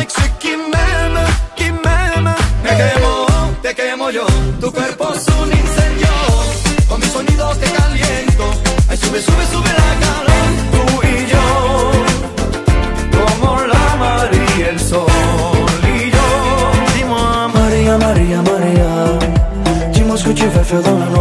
Alex y Jimena, Jimena. Me quemo, te quemo yo. Tu cuerpo es un incendio. Con mis sonidos te caliento. Ay, sube, sube, sube la calor. Tú y yo, como la mar y el sol. Y yo, Maria, Maria, Maria. Dimos que te vai